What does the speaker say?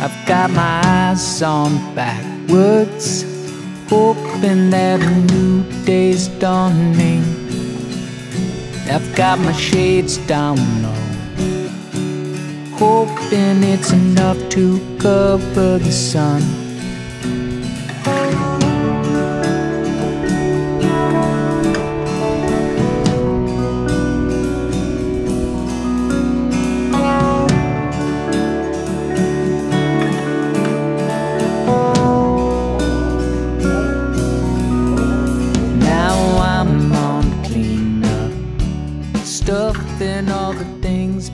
I've got my eyes on backwards, hoping that a new day's dawning. I've got my shades down low, hoping it's enough to cover the sun. stuff, and all the things